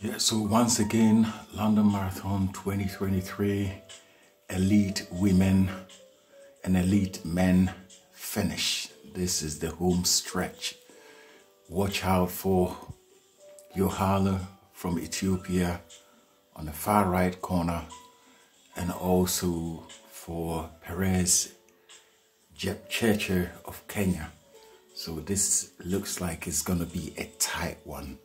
Yeah, so once again, London Marathon 2023, elite women and elite men finish. This is the home stretch. Watch out for Yohana from Ethiopia on the far right corner and also for Peres Jepchirchir of Kenya. So this looks like it's going to be a tight one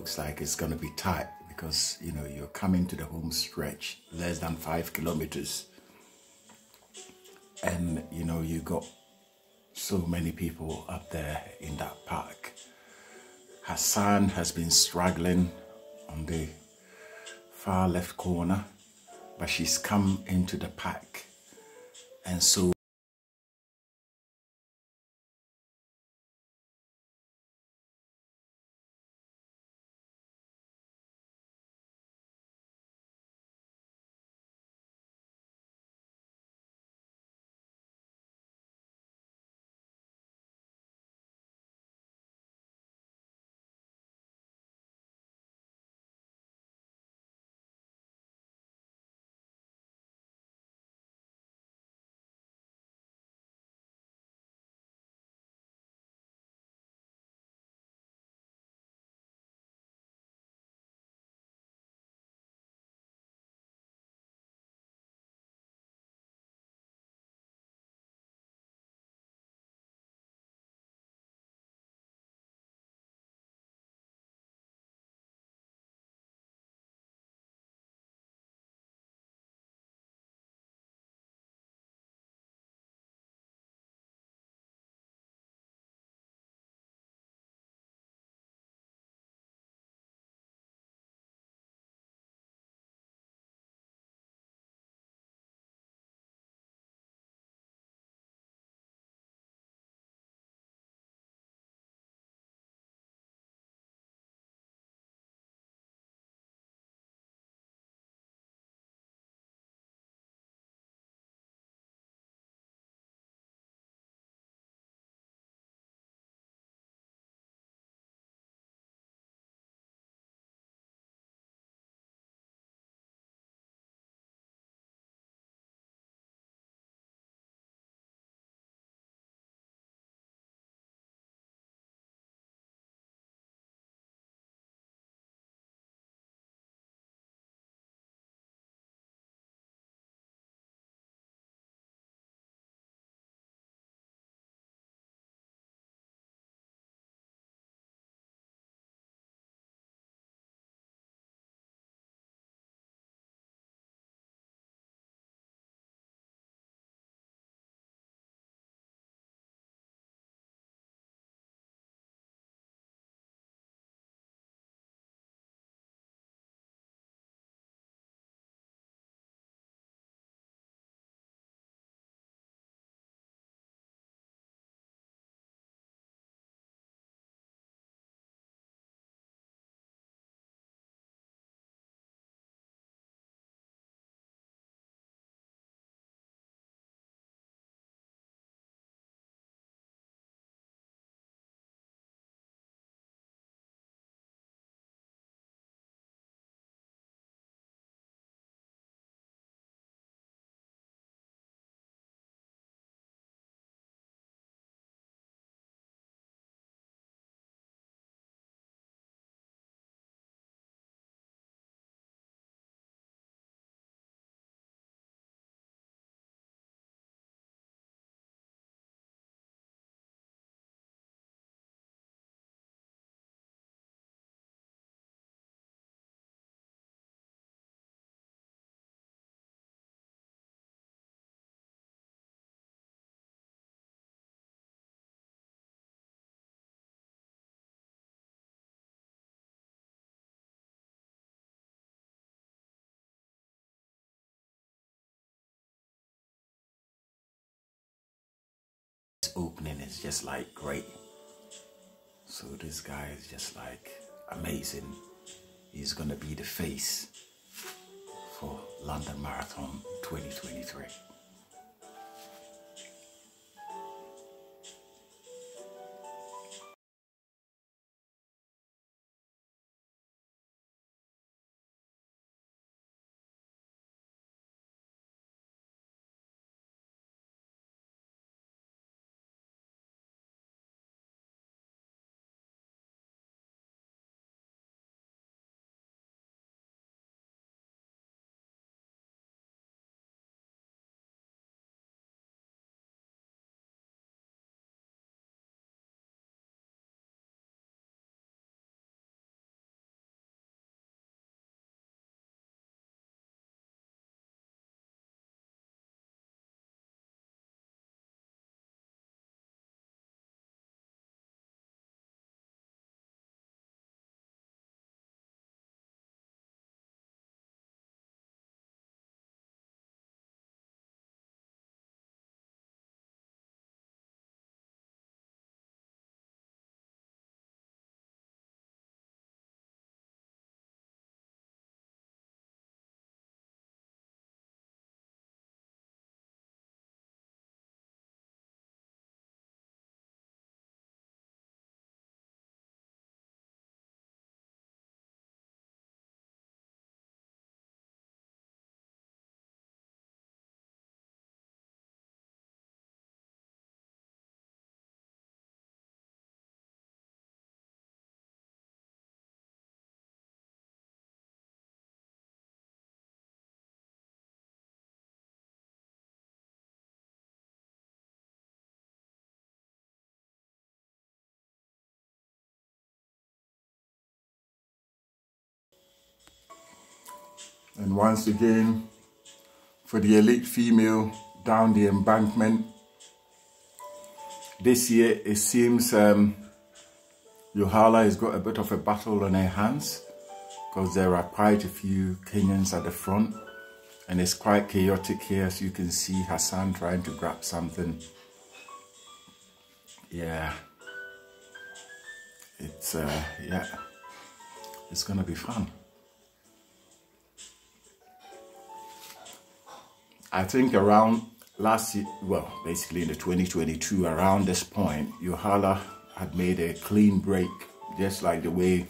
looks like it's going to be tight because you know you're coming to the home stretch less than five kilometers. And you know you got so many people up there in that park. Hassan has been struggling on the far left corner but she's come into the pack and so opening is just like great. So this guy is just like amazing. He's gonna be the face for London Marathon 2023. And once again, for the elite female down the embankment, this year it seems um, Yehualaw has got a bit of a battle on her hands because there are quite a few Kenyans at the front and it's quite chaotic here as you can see Hassan trying to grab something. Yeah, it's uh, yeah, it's gonna be fun. I think around last year, well, basically in the 2022, around this point, Yehualaw had made a clean break, just like the way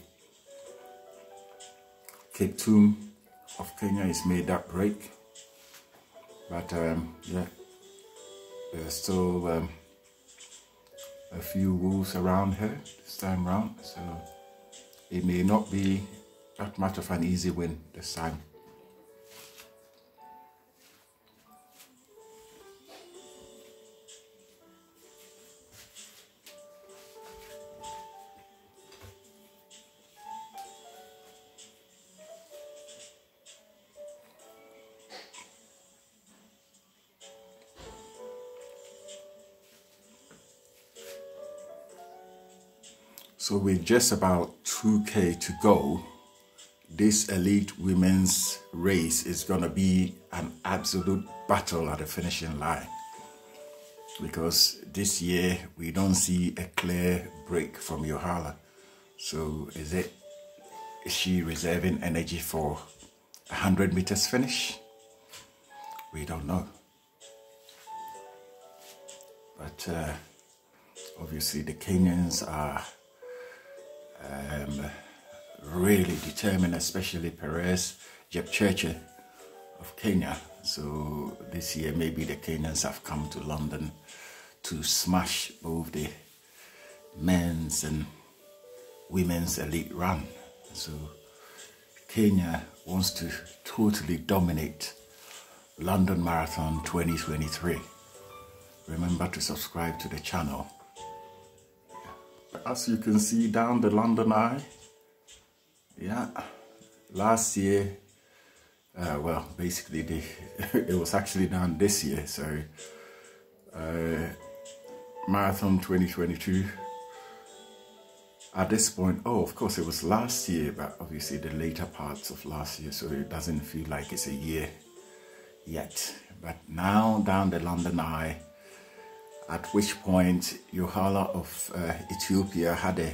Kiptum of Kenya has made that break. But um, yeah, there's still um, a few rules around her this time round, so it may not be that much of an easy win this time. So with just about 2k to go, this elite women's race is going to be an absolute battle at the finishing line. Because this year we don't see a clear break from Yehualaw. So is it is she reserving energy for a 100 meters finish? We don't know. But uh, obviously the Kenyans are um, really determined, especially Peres Jepchirchir of Kenya. So this year, maybe the Kenyans have come to London to smash both the men's and women's elite run. So Kenya wants to totally dominate London Marathon 2023. Remember to subscribe to the channel as you can see down the London Eye yeah last year uh, well basically the, it was actually done this year so uh, marathon 2022 at this point oh of course it was last year but obviously the later parts of last year so it doesn't feel like it's a year yet. But now down the London Eye at which point Yehualaw of uh, Ethiopia had a,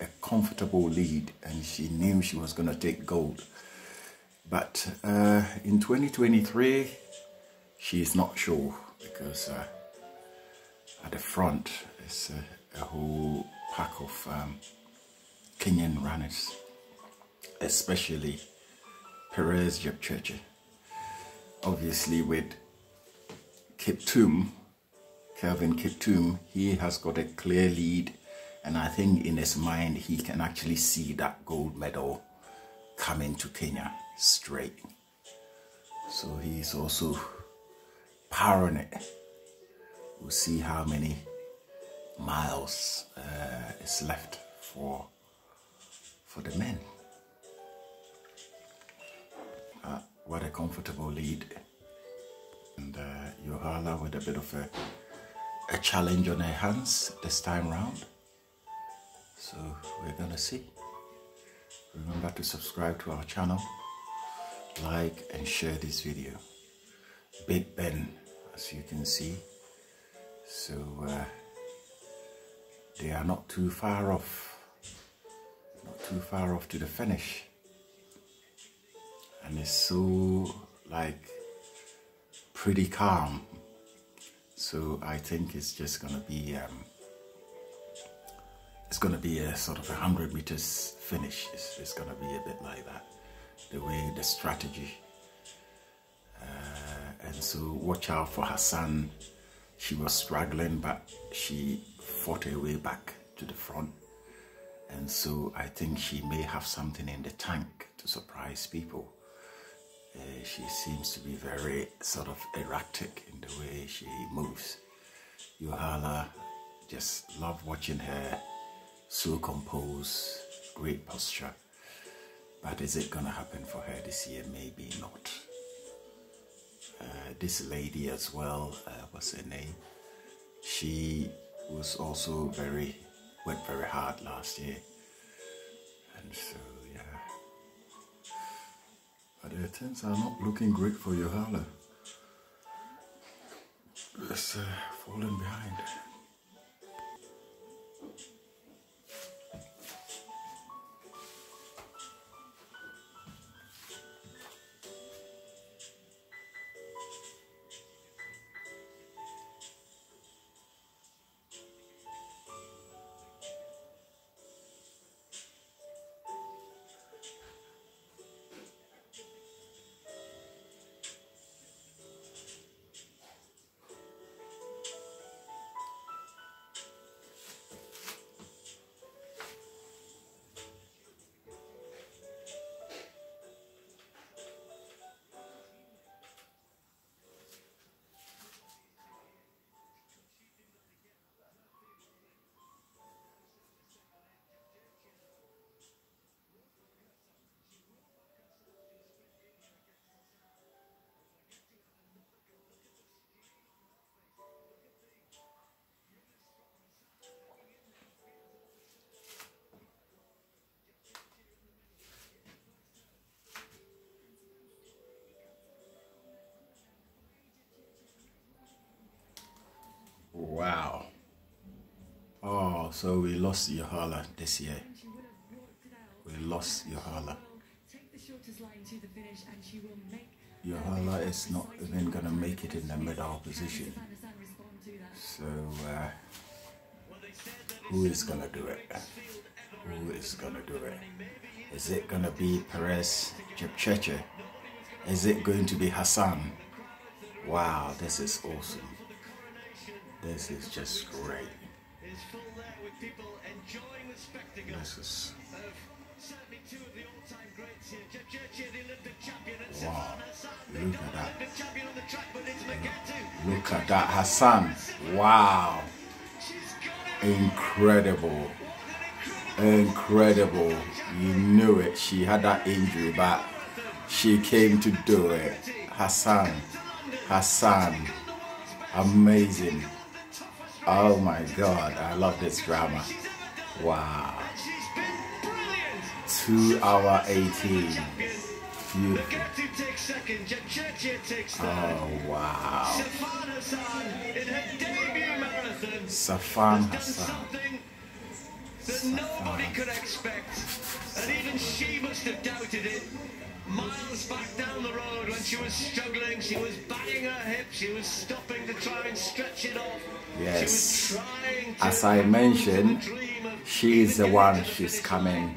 a, comfortable lead and she knew she was going to take gold. But uh, in 2023, she is not sure because uh, at the front is a, a whole pack of um, Kenyan runners, especially Peres Jepchirchir. Obviously with Kiptum Kelvin Kiptum, he has got a clear lead and I think in his mind he can actually see that gold medal coming to Kenya straight. So he's also powering it. We'll see how many miles uh, is left for for the men. Uh, what a comfortable lead. And uh, Yehualaw with a bit of a a challenge on her hands this time round. So we're gonna see. Remember to subscribe to our channel, like and share this video. Big Ben, as you can see. So uh, they are not too far off, not too far off to the finish. And it's so like pretty calm so I think it's just going to be, um, it's going to be a sort of a 100 meters finish. It's, it's going to be a bit like that, the way, the strategy. Uh, and so watch out for Hassan. She was struggling, but she fought her way back to the front. And so I think she may have something in the tank to surprise people. Uh, she seems to be very sort of erratic in the way she moves. Yehualaw, just love watching her, so composed, great posture. But is it going to happen for her this year? Maybe not. Uh, this lady as well, uh, what's her name? She was also very, went very hard last year. And so, uh, things are not looking great for Yehualaw. It's uh, falling behind. Wow. Oh, so we lost Yehualaw this year. We lost Yehualaw. Yehualaw is not even going to make it in the middle position. So, uh, who is going to do it? Who is going to do it? Is it going to be Peres Jepchirchir? Is it going to be Hassan? Wow, this is awesome. This is just great. This is. Wow. Look at that. Look at that. Hassan. Wow. Incredible. Incredible. You knew it. She had that injury, but she came to do it. Hassan. Hassan. Amazing. Oh my god, I love this drama. Wow. 2 hour 18. Beautiful. Oh wow. Sifan Hassan. That nobody could expect. And even she must have doubted it miles back down the road when she was struggling, she was banging her hip, she was stopping to try and stretch it off. Yes. As I mentioned, she is the one she's coming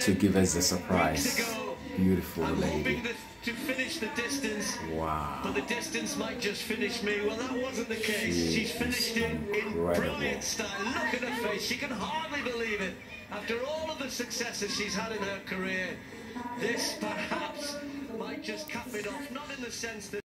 to give us a surprise. Beautiful lady. To finish the distance. Wow. But the distance might just finish me. Well, that wasn't the case. She She's finished it in brilliant style. Look at her face. She can hardly believe it. After all of the successes she's had in her career, this perhaps might just cap it off. Not in the sense that